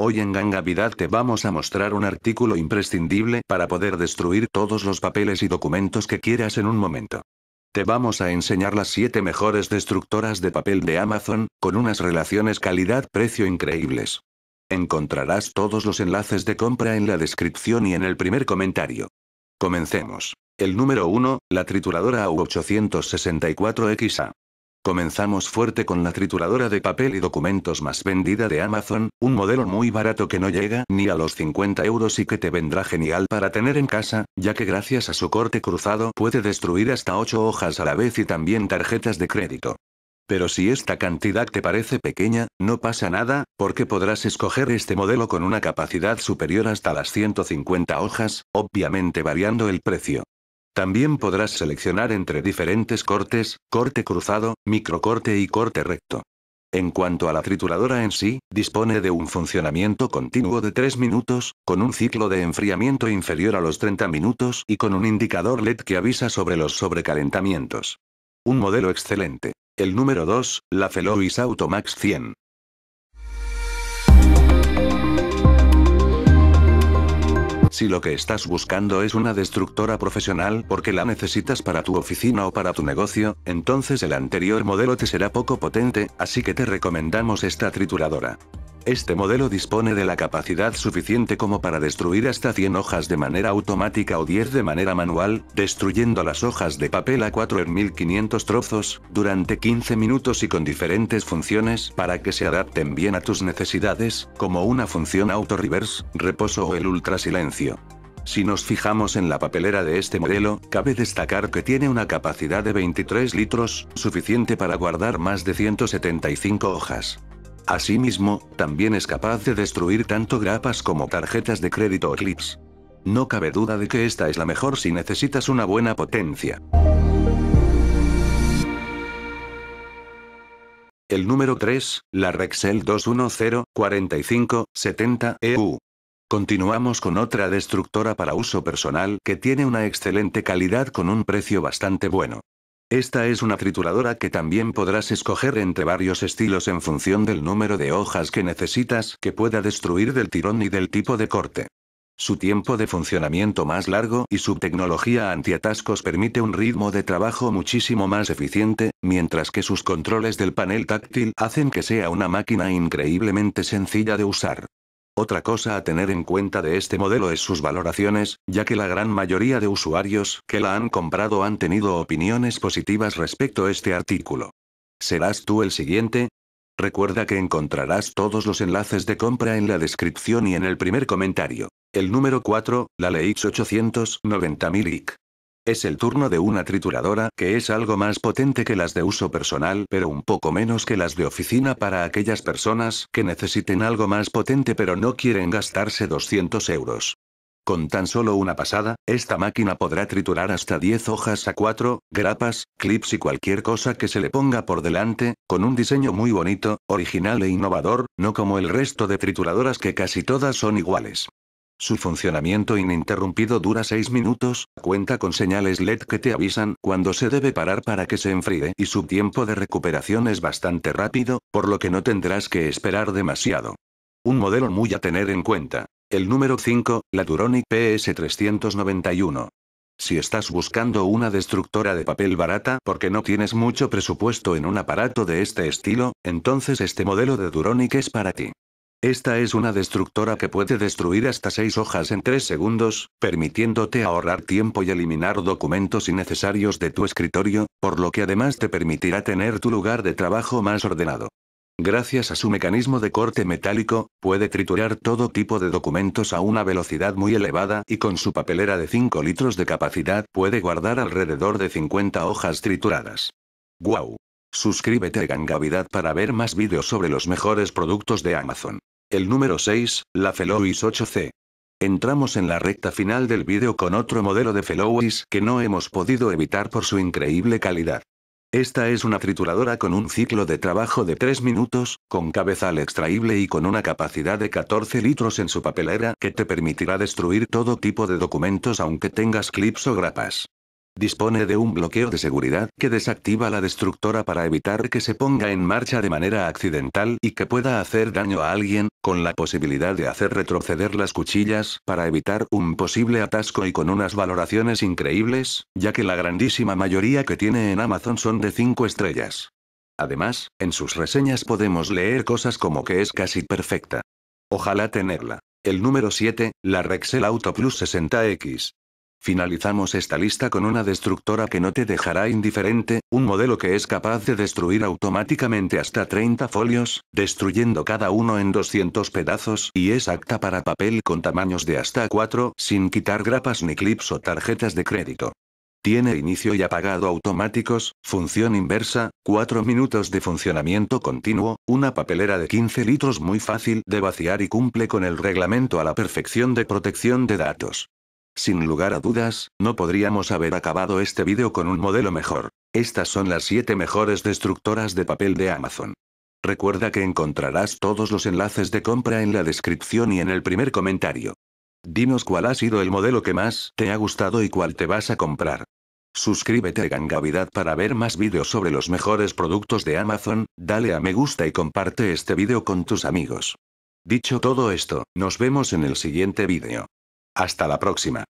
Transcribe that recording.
Hoy en Gangavidad te vamos a mostrar un artículo imprescindible para poder destruir todos los papeles y documentos que quieras en un momento. Te vamos a enseñar las 7 mejores destructoras de papel de Amazon, con unas relaciones calidad-precio increíbles. Encontrarás todos los enlaces de compra en la descripción y en el primer comentario. Comencemos. El número 1, la trituradora U864XA. Comenzamos fuerte con la trituradora de papel y documentos más vendida de Amazon, un modelo muy barato que no llega ni a los 50 euros y que te vendrá genial para tener en casa, ya que gracias a su corte cruzado puede destruir hasta 8 hojas a la vez y también tarjetas de crédito. Pero si esta cantidad te parece pequeña, no pasa nada, porque podrás escoger este modelo con una capacidad superior hasta las 150 hojas, obviamente variando el precio. También podrás seleccionar entre diferentes cortes, corte cruzado, microcorte y corte recto. En cuanto a la trituradora en sí, dispone de un funcionamiento continuo de 3 minutos, con un ciclo de enfriamiento inferior a los 30 minutos y con un indicador LED que avisa sobre los sobrecalentamientos. Un modelo excelente. El número 2, la Felois Automax 100. Si lo que estás buscando es una destructora profesional porque la necesitas para tu oficina o para tu negocio, entonces el anterior modelo te será poco potente, así que te recomendamos esta trituradora. Este modelo dispone de la capacidad suficiente como para destruir hasta 100 hojas de manera automática o 10 de manera manual, destruyendo las hojas de papel a 4 en 1500 trozos, durante 15 minutos y con diferentes funciones para que se adapten bien a tus necesidades, como una función auto-reverse, reposo o el ultra silencio. Si nos fijamos en la papelera de este modelo, cabe destacar que tiene una capacidad de 23 litros, suficiente para guardar más de 175 hojas. Asimismo, también es capaz de destruir tanto grapas como tarjetas de crédito o clips. No cabe duda de que esta es la mejor si necesitas una buena potencia. El número 3, la Rexel 210-45-70 EU. Continuamos con otra destructora para uso personal que tiene una excelente calidad con un precio bastante bueno. Esta es una trituradora que también podrás escoger entre varios estilos en función del número de hojas que necesitas que pueda destruir del tirón y del tipo de corte. Su tiempo de funcionamiento más largo y su tecnología antiatascos permite un ritmo de trabajo muchísimo más eficiente, mientras que sus controles del panel táctil hacen que sea una máquina increíblemente sencilla de usar. Otra cosa a tener en cuenta de este modelo es sus valoraciones, ya que la gran mayoría de usuarios que la han comprado han tenido opiniones positivas respecto a este artículo. ¿Serás tú el siguiente? Recuerda que encontrarás todos los enlaces de compra en la descripción y en el primer comentario. El número 4, la LX 890000 IC. Es el turno de una trituradora que es algo más potente que las de uso personal pero un poco menos que las de oficina para aquellas personas que necesiten algo más potente pero no quieren gastarse 200 euros. Con tan solo una pasada, esta máquina podrá triturar hasta 10 hojas a 4, grapas, clips y cualquier cosa que se le ponga por delante, con un diseño muy bonito, original e innovador, no como el resto de trituradoras que casi todas son iguales. Su funcionamiento ininterrumpido dura 6 minutos, cuenta con señales LED que te avisan cuando se debe parar para que se enfríe y su tiempo de recuperación es bastante rápido, por lo que no tendrás que esperar demasiado. Un modelo muy a tener en cuenta. El número 5, la Duronic PS391. Si estás buscando una destructora de papel barata porque no tienes mucho presupuesto en un aparato de este estilo, entonces este modelo de Duronic es para ti. Esta es una destructora que puede destruir hasta 6 hojas en 3 segundos, permitiéndote ahorrar tiempo y eliminar documentos innecesarios de tu escritorio, por lo que además te permitirá tener tu lugar de trabajo más ordenado. Gracias a su mecanismo de corte metálico, puede triturar todo tipo de documentos a una velocidad muy elevada y con su papelera de 5 litros de capacidad puede guardar alrededor de 50 hojas trituradas. ¡Guau! Suscríbete a Gangavidad para ver más vídeos sobre los mejores productos de Amazon. El número 6, la Felois 8C. Entramos en la recta final del vídeo con otro modelo de Felois que no hemos podido evitar por su increíble calidad. Esta es una trituradora con un ciclo de trabajo de 3 minutos, con cabezal extraíble y con una capacidad de 14 litros en su papelera que te permitirá destruir todo tipo de documentos aunque tengas clips o grapas. Dispone de un bloqueo de seguridad que desactiva la destructora para evitar que se ponga en marcha de manera accidental y que pueda hacer daño a alguien, con la posibilidad de hacer retroceder las cuchillas para evitar un posible atasco y con unas valoraciones increíbles, ya que la grandísima mayoría que tiene en Amazon son de 5 estrellas. Además, en sus reseñas podemos leer cosas como que es casi perfecta. Ojalá tenerla. El número 7, la Rexel Auto Plus 60X. Finalizamos esta lista con una destructora que no te dejará indiferente, un modelo que es capaz de destruir automáticamente hasta 30 folios, destruyendo cada uno en 200 pedazos y es apta para papel con tamaños de hasta 4 sin quitar grapas ni clips o tarjetas de crédito. Tiene inicio y apagado automáticos, función inversa, 4 minutos de funcionamiento continuo, una papelera de 15 litros muy fácil de vaciar y cumple con el reglamento a la perfección de protección de datos. Sin lugar a dudas, no podríamos haber acabado este vídeo con un modelo mejor. Estas son las 7 mejores destructoras de papel de Amazon. Recuerda que encontrarás todos los enlaces de compra en la descripción y en el primer comentario. Dinos cuál ha sido el modelo que más te ha gustado y cuál te vas a comprar. Suscríbete a Gangavidad para ver más vídeos sobre los mejores productos de Amazon, dale a me gusta y comparte este vídeo con tus amigos. Dicho todo esto, nos vemos en el siguiente vídeo. Hasta la próxima.